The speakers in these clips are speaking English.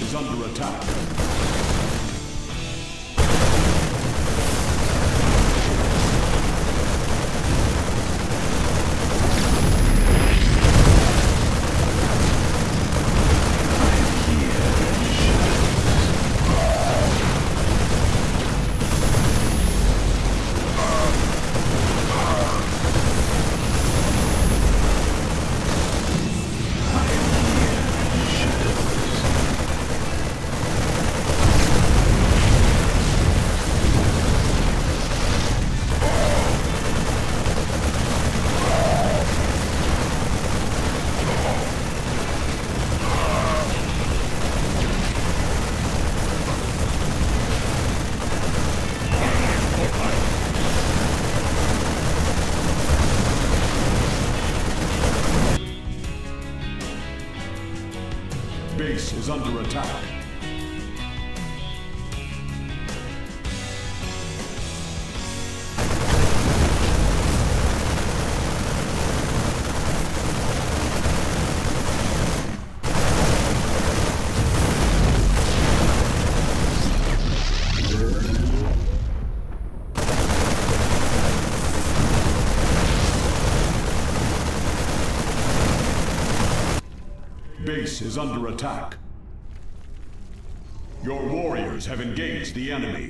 is under attack. Base is under attack. Your warriors have engaged the enemy.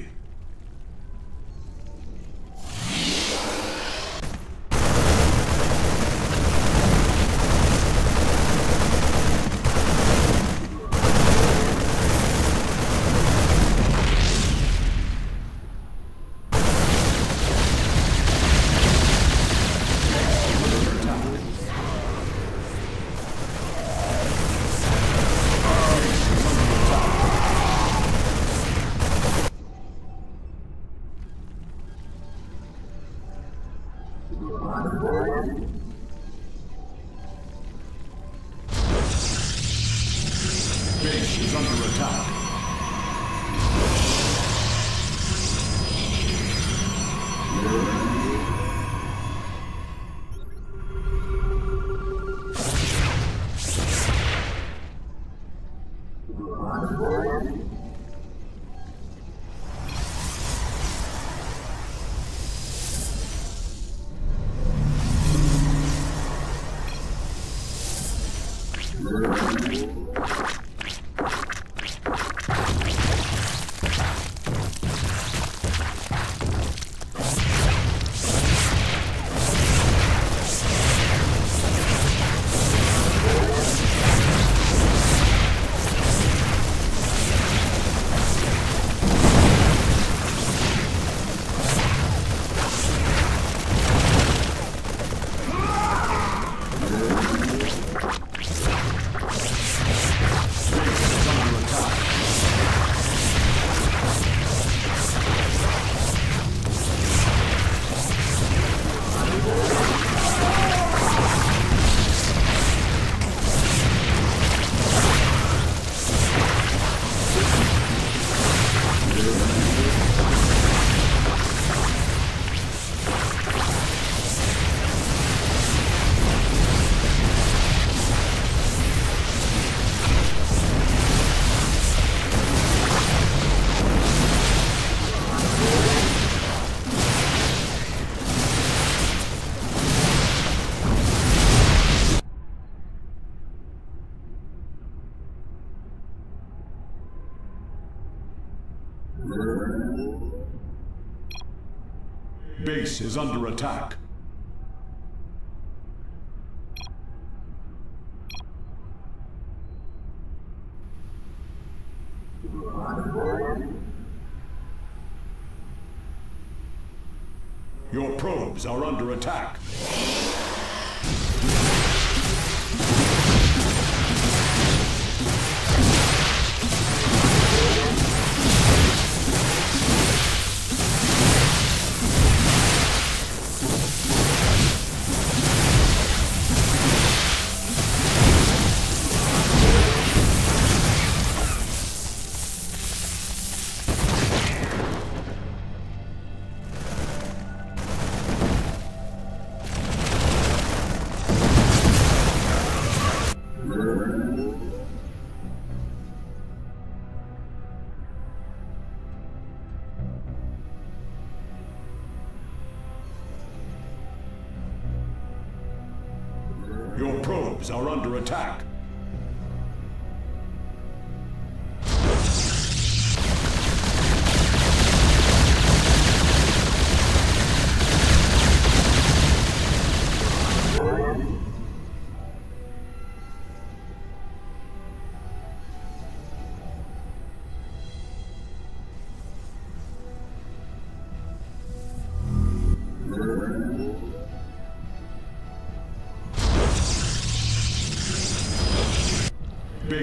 Base is under attack. Your probes are under attack.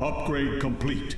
Upgrade complete.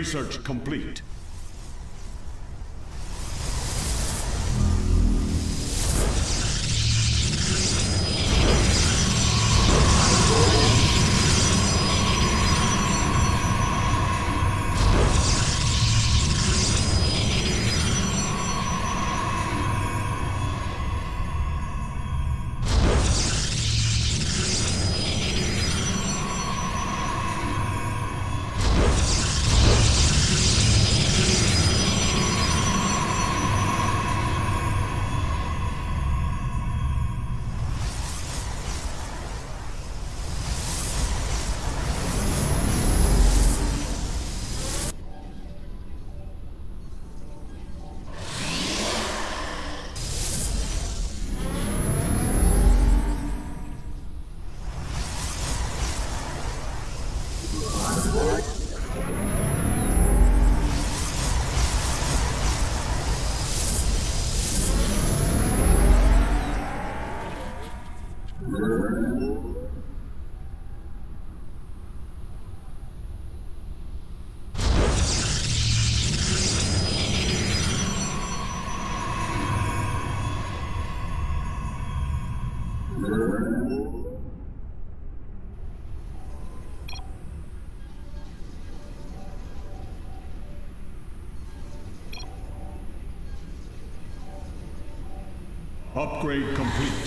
Research complete. Upgrade complete.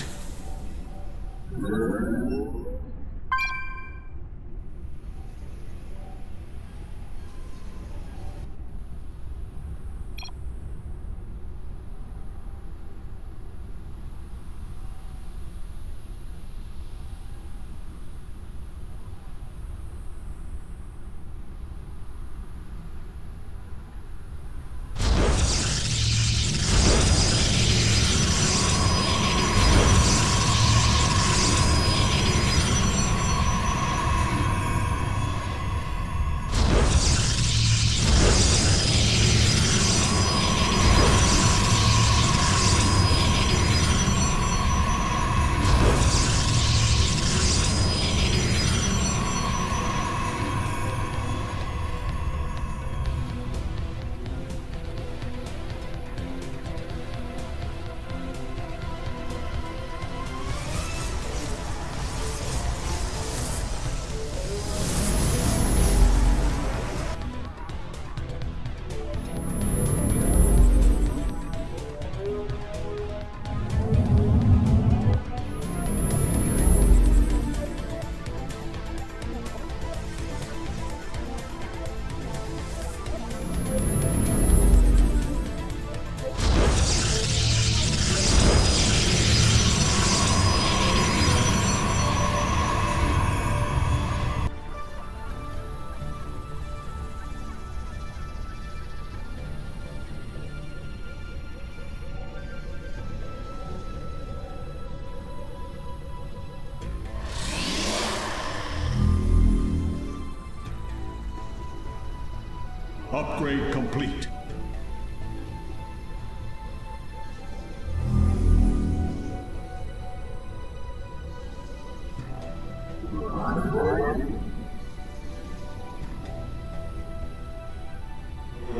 Upgrade complete.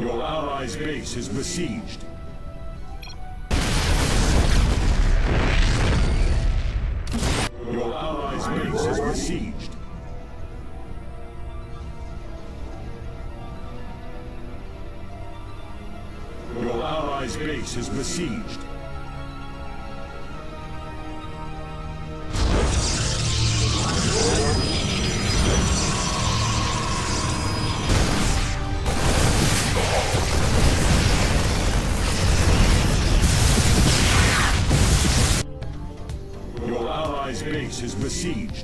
Your allies' base is besieged. is besieged. Your allies' base is besieged.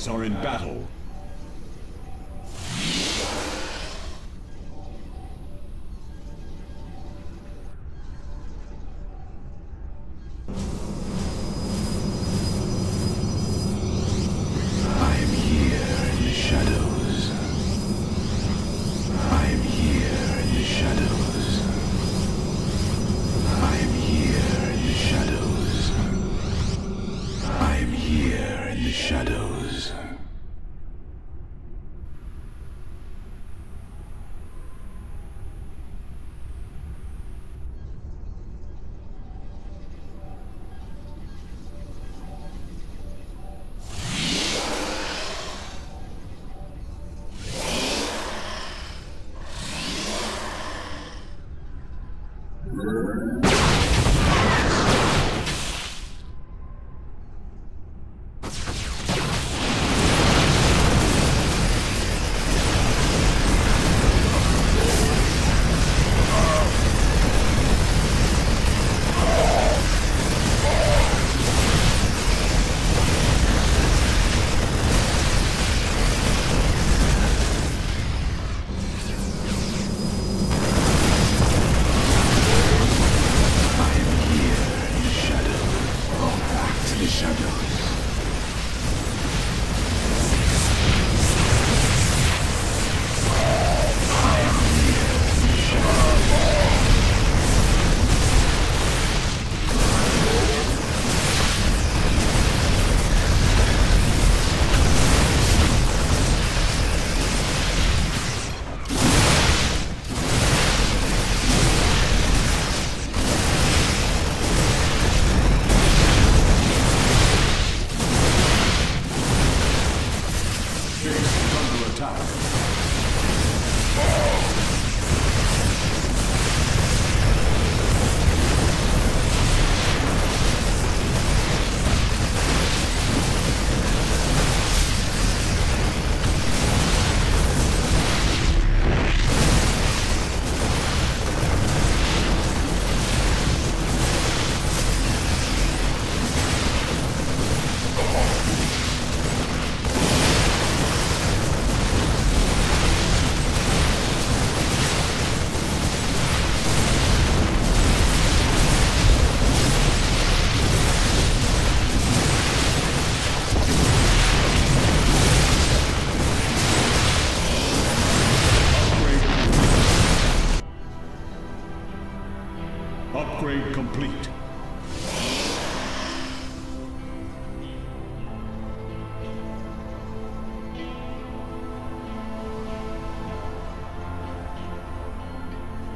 allies are in battle.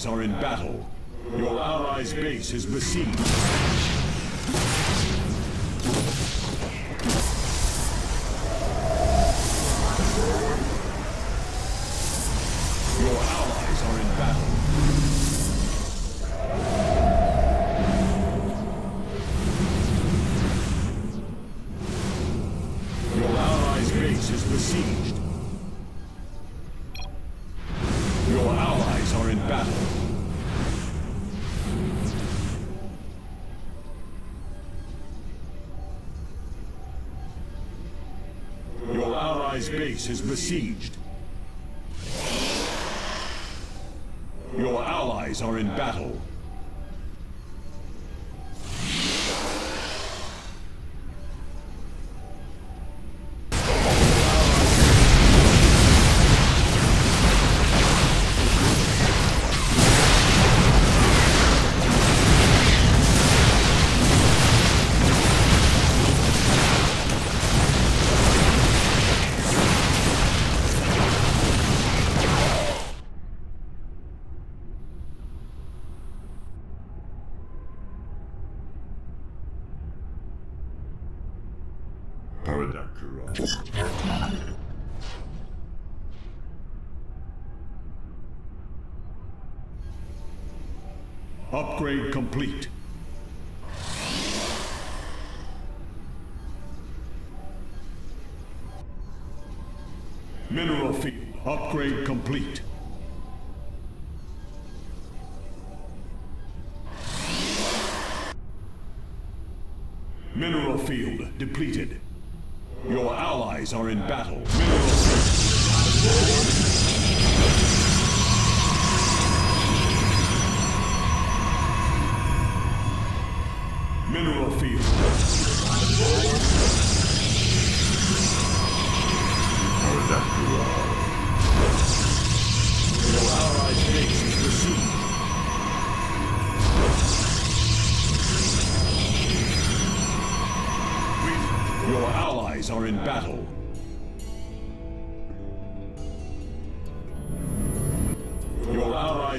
allies are in battle. Your allies' base is besieged. base is besieged. Your allies are in battle. complete.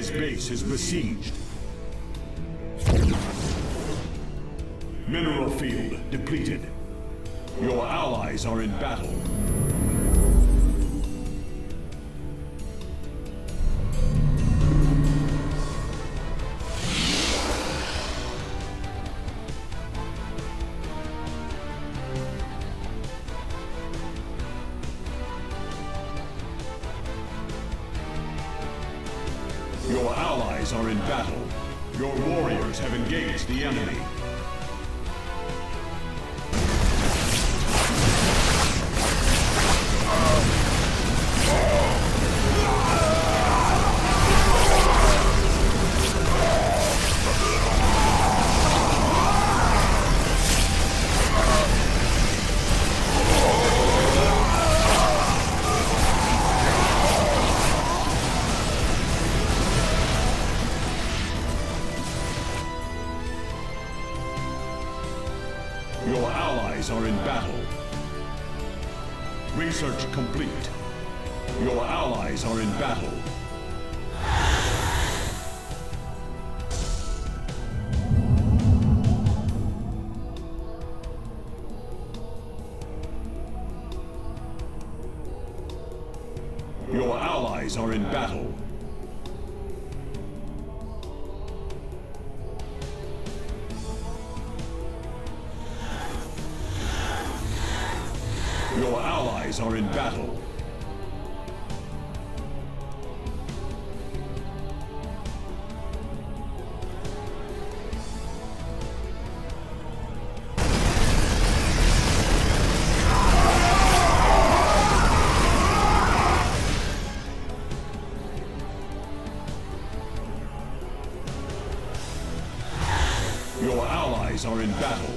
Allies' base is besieged. Mineral field depleted. Your allies are in battle. are in battle.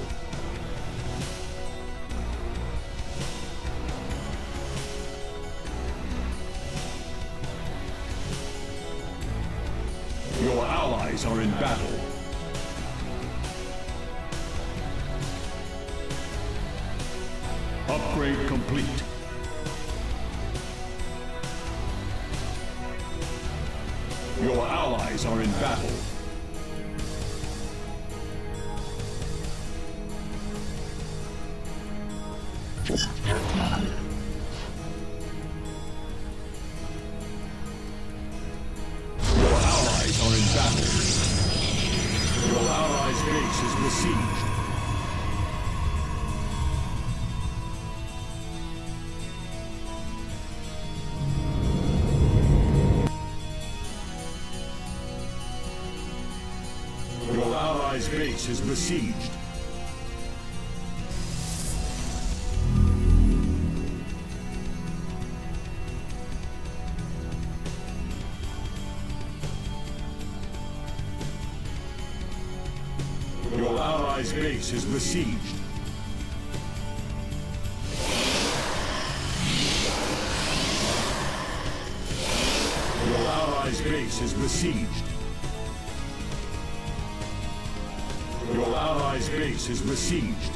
Base is besieged. Your allies' base is besieged. Your allies' base is besieged. Allies' base is besieged.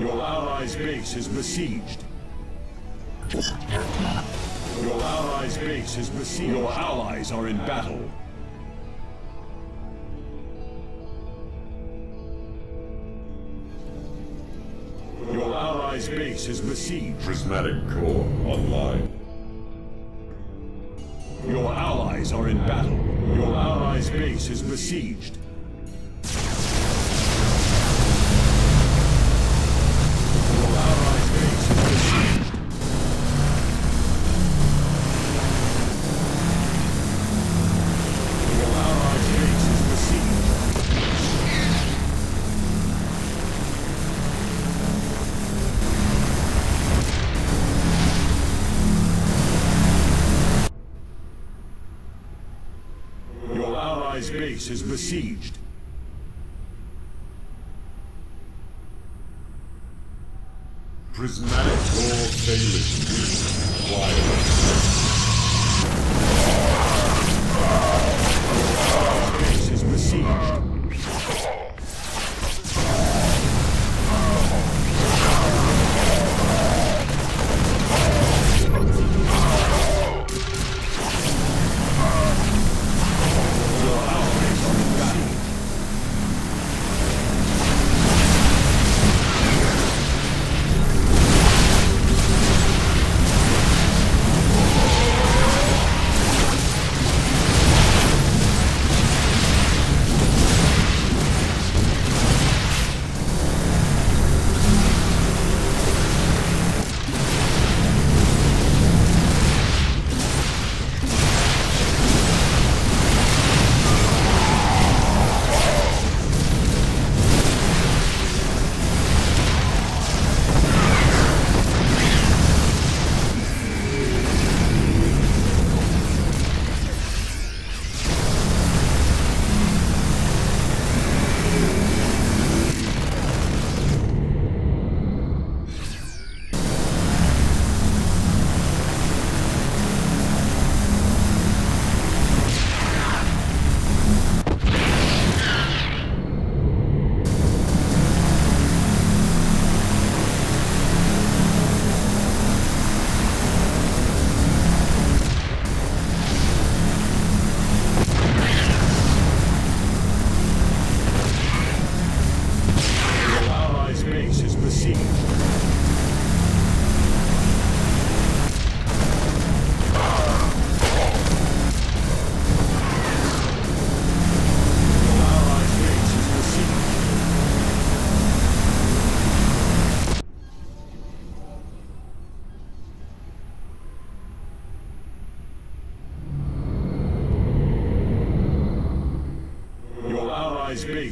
Your allies' base is besieged. Your allies' base is besieged. Your allies are in battle. Your allies' base is besieged. Prismatic core online. Allies are in battle. Your allies' base is besieged. Base is besieged.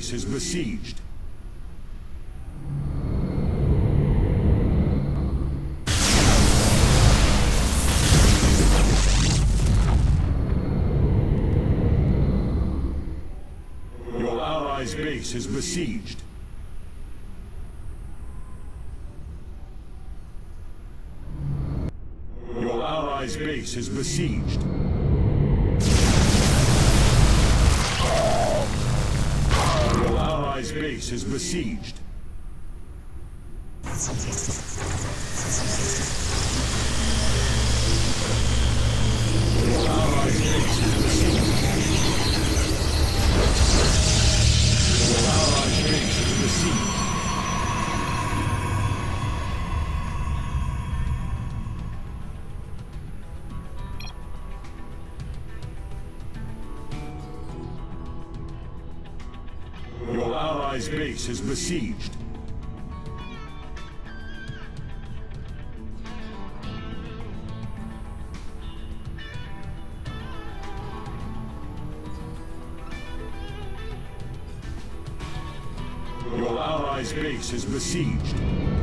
Base is besieged. Your allies' base is besieged. Your allies' base is besieged. base is besieged. Base is besieged. Your allies' base is besieged.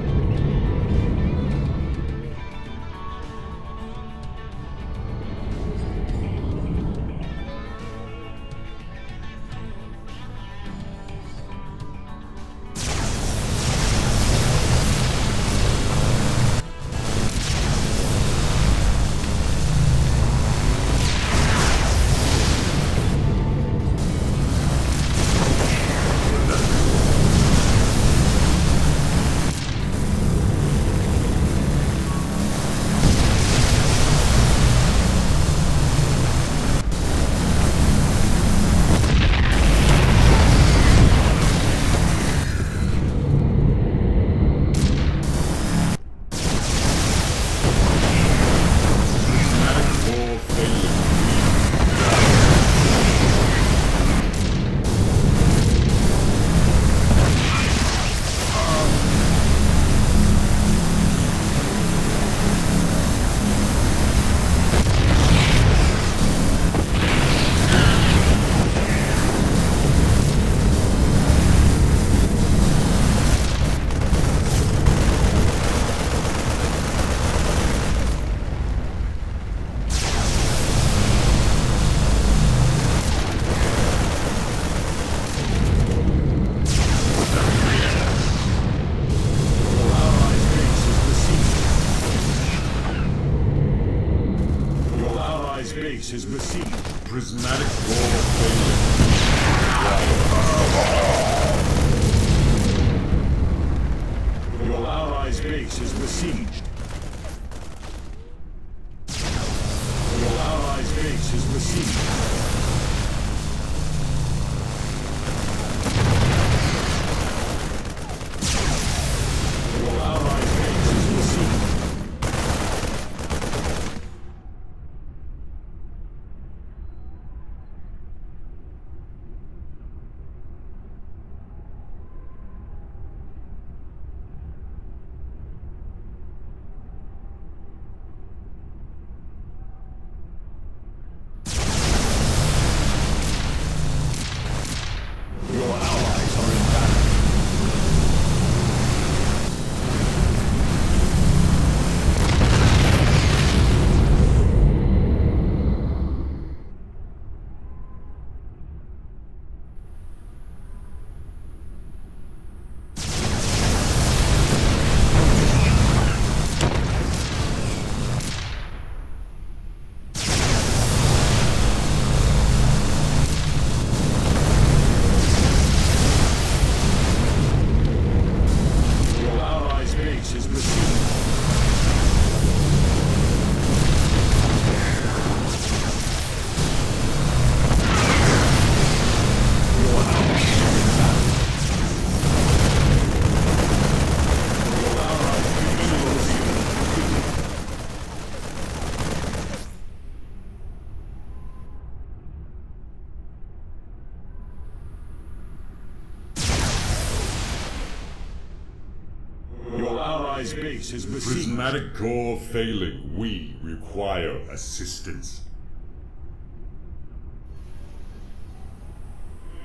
Base is besieged. Prismatic core failing. We require assistance.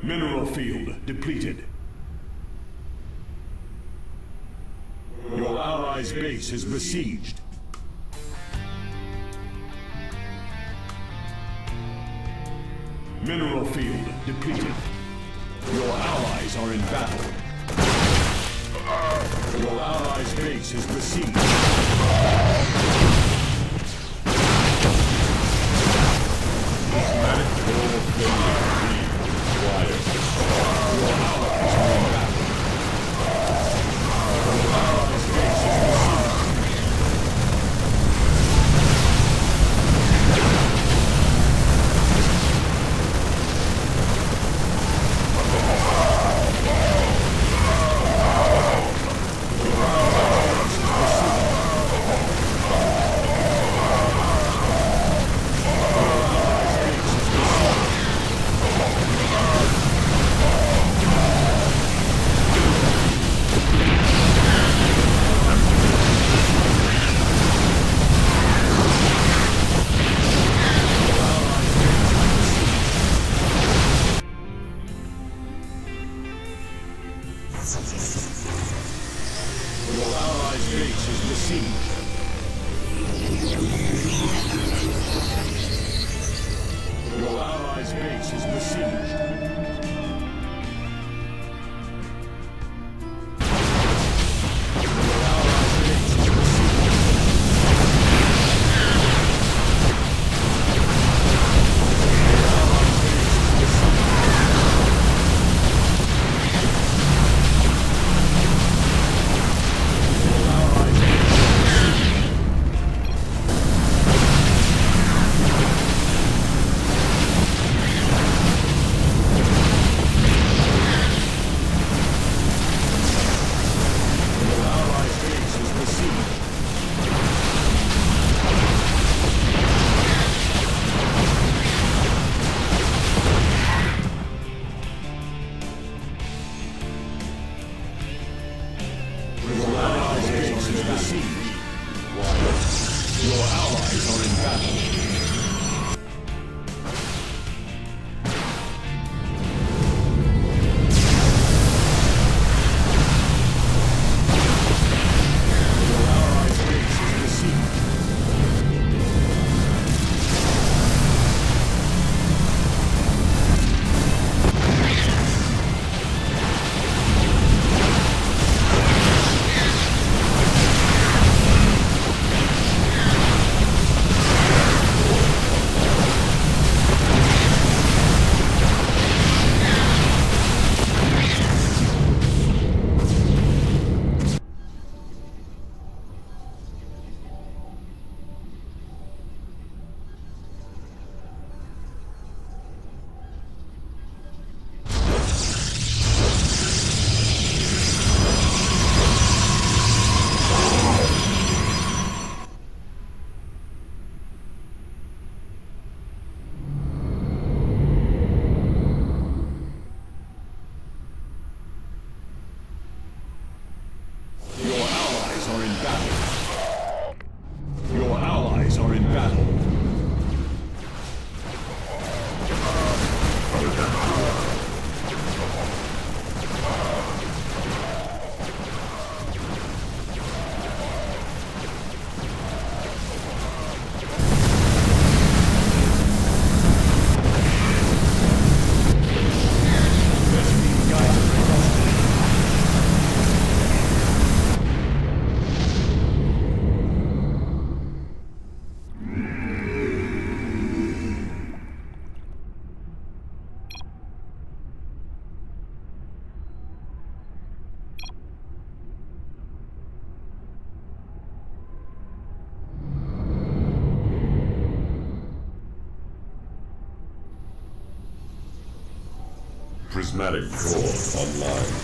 Mineral field depleted. Your allies' base is besieged. Mineral field depleted. Your allies are in battle. Your allies' base is besieged. Prismatic core failing. We require Your allies Prismatic core online.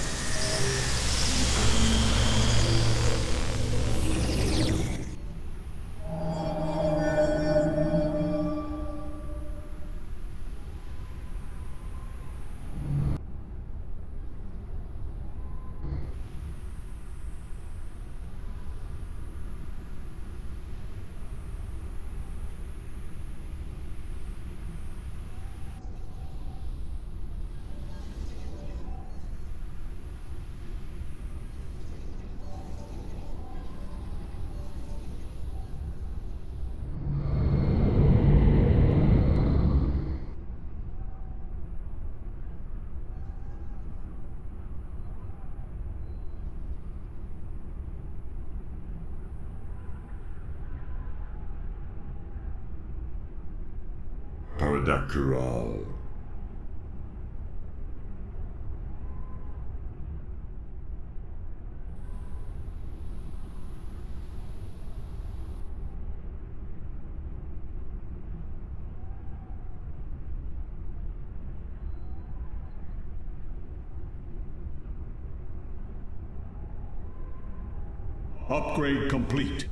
Upgrade complete.